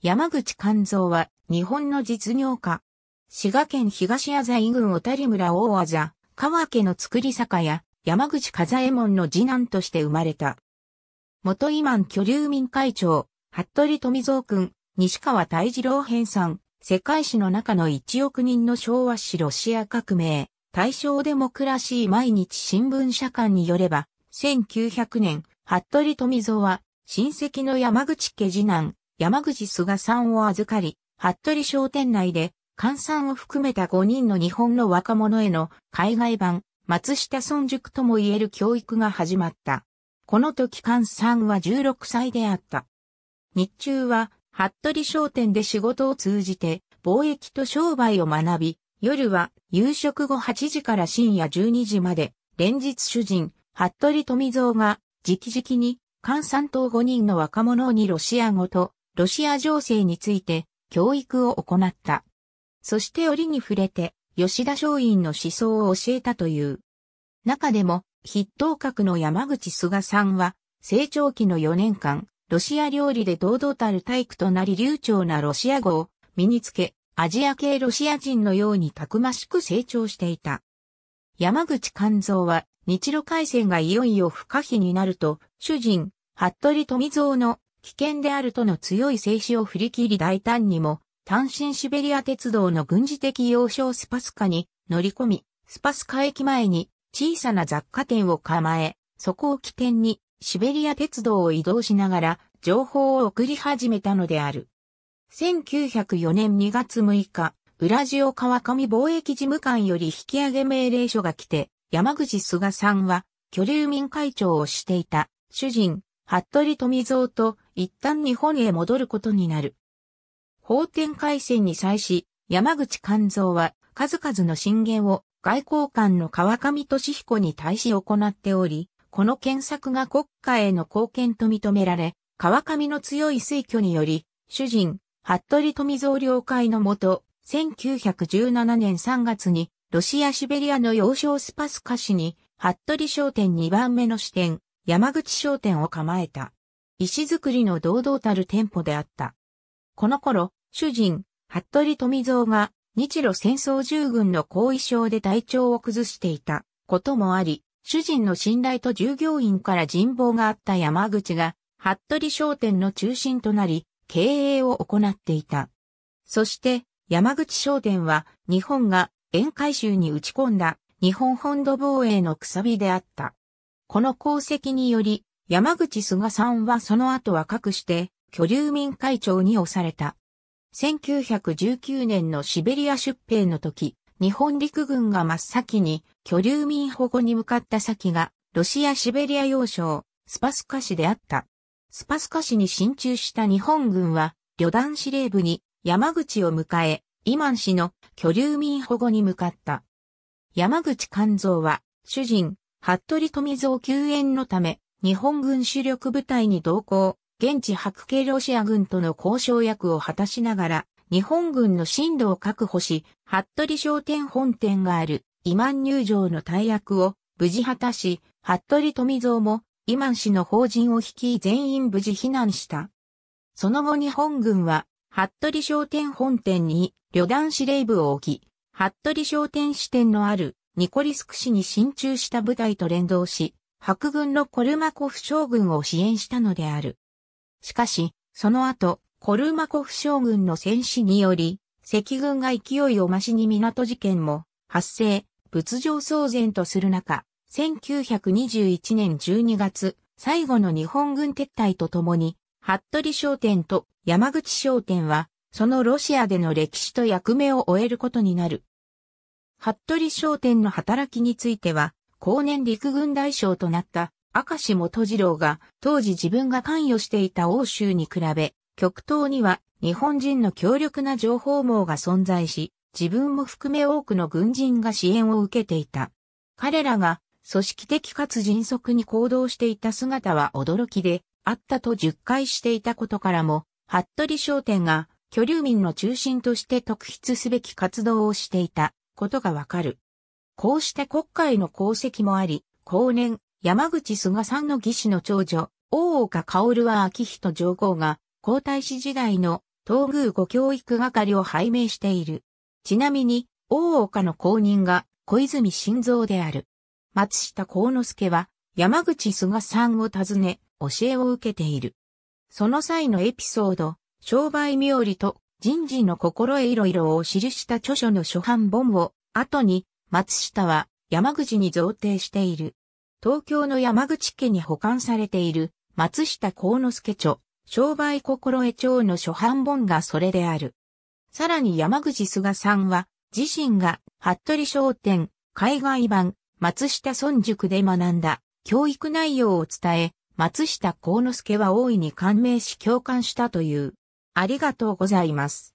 山口勘三は日本の実業家。滋賀県東浅井郡小谷村大字、川家の作り坂や山口和右衛門の次男として生まれた。元今居留民会長、服部富蔵君、西川泰次郎編纂、世界史の中の1億人の昭和史ロシア革命、大正デモクラシー毎日新聞社館によれば、1900年、服部富蔵は、親戚の山口家次男、山口菅さんを預かり、服部商店内で、菅さんを含めた5人の日本の若者への海外版、松下村塾とも言える教育が始まった。この時菅さんは16歳であった。日中は、服部商店で仕事を通じて、貿易と商売を学び、夜は夕食後8時から深夜12時まで、連日主人、服部富蔵が、直々に、菅さんと5人の若者にロシア語と、ロシア情勢について、教育を行った。そして折に触れて、吉田松陰の思想を教えたという。中でも、筆頭格の山口菅さんは、成長期の4年間、ロシア料理で堂々たる体育となり流暢なロシア語を身につけ、アジア系ロシア人のようにたくましく成長していた。山口勘三は日露海戦がいよいよ不可避になると、主人、服部富蔵の危険であるとの強い静止を振り切り大胆にも、単身シベリア鉄道の軍事的要衝スパスカに乗り込み、スパスカ駅前に小さな雑貨店を構え、そこを起点にシベリア鉄道を移動しながら情報を送り始めたのである。1904年2月6日、ウラジオ川上貿易事務官より引き上げ命令書が来て、山口菅さんは、居留民会長をしていた、主人、服部富蔵と一旦日本へ戻ることになる。法典改戦に際し、山口勘三は数々の進言を外交官の川上俊彦に対し行っており、この検索が国家への貢献と認められ、川上の強い推挙により、主人、服部富蔵了解のもと、1917年3月に、ロシアシベリアの要衝スパスカ市に、服部商店2番目の支店、山口商店を構えた。石造りの堂々たる店舗であった。この頃、主人、服部富蔵が、日露戦争従軍の後遺症で体調を崩していたこともあり、主人の信頼と従業員から人望があった山口が、服部商店の中心となり、経営を行っていた。そして、山口商店は、日本が沿海州に打ち込んだ日本本土防衛のくさびであった。この功績により、山口菅さんはその後若くして、居留民会長に押された。1919年のシベリア出兵の時、日本陸軍が真っ先に居留民保護に向かった先が、ロシアシベリア要衝、スパスカ市であった。スパスカ市に進駐した日本軍は、旅団司令部に山口を迎え、イマン氏の居留民保護に向かった。山口勘三は、主人、服部富蔵救援のため、日本軍主力部隊に同行、現地白系ロシア軍との交渉役を果たしながら、日本軍の進路を確保し、服部商店本店がある、イマン入場の大役を無事果たし、服部富蔵も、イマン氏の法人を率い全員無事避難した。その後日本軍は、服部商店本店に旅団司令部を置き、服部商店支店のあるニコリスク市に進駐した部隊と連動し、白軍のコルマコフ将軍を支援したのである。しかし、その後、コルマコフ将軍の戦死により、赤軍が勢いを増しに港事件も発生、仏上騒然とする中、1921年12月、最後の日本軍撤退とともに、服部商店と山口商店は、そのロシアでの歴史と役目を終えることになる。服部商店の働きについては、後年陸軍大将となった明石元次郎が当時自分が関与していた欧州に比べ、極東には日本人の強力な情報網が存在し、自分も含め多くの軍人が支援を受けていた。彼らが組織的かつ迅速に行動していた姿は驚きであったと述回していたことからも、服部商店が居留民の中心として特筆すべき活動をしていたことがわかる。こうして国会の功績もあり、後年、山口菅さんの義士の長女、大岡薫は秋人上皇が皇太子時代の東宮御教育係を拝命している。ちなみに、大岡の公認が小泉晋三である。松下幸之助は山口菅さんを訪ね、教えを受けている。その際のエピソード、商売冥利と人事の心得いろいろを記した著書の初版本を後に松下は山口に贈呈している。東京の山口家に保管されている松下幸之助著、商売心得帳の初版本がそれである。さらに山口菅さんは自身が服部商店、海外版、松下村塾で学んだ教育内容を伝え、松下幸之助は大いに感銘し共感したという。ありがとうございます。